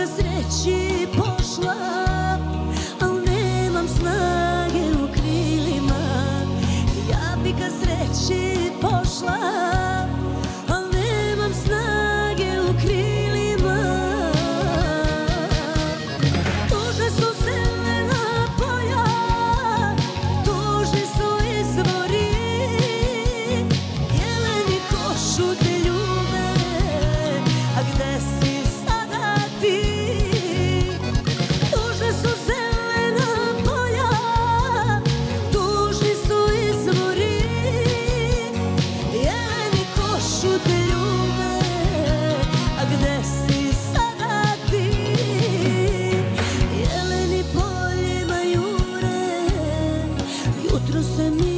ka sreći pošla Al nemam snage u krilima. Ja bi ka sreći pošla for me.